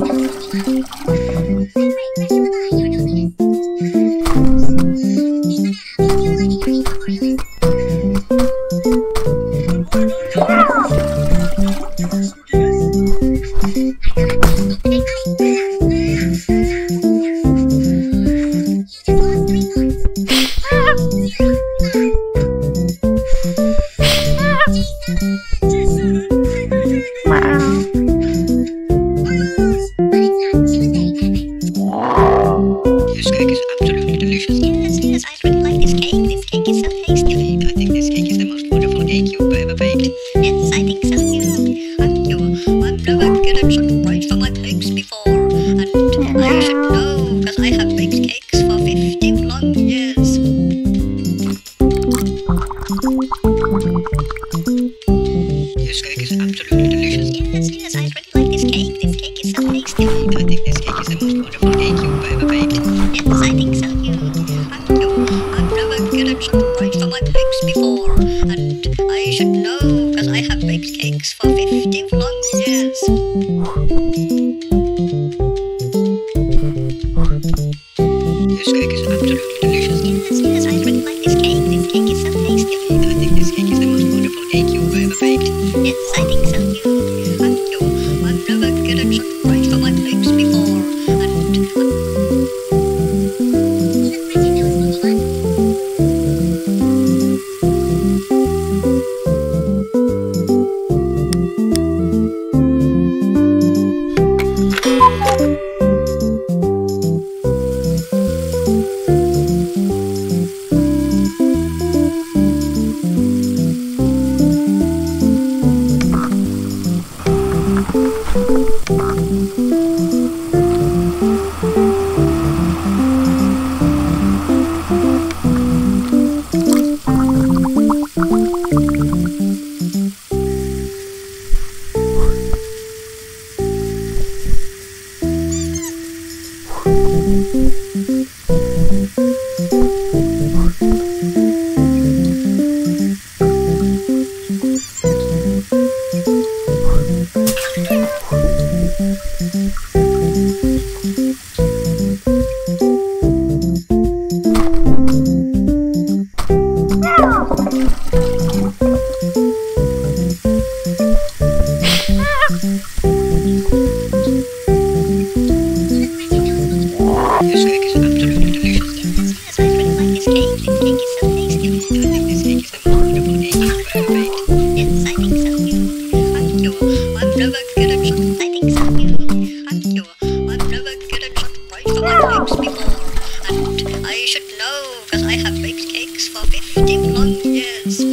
フフフ。appreciate. Wonderful cake you've ever 15 months, yes.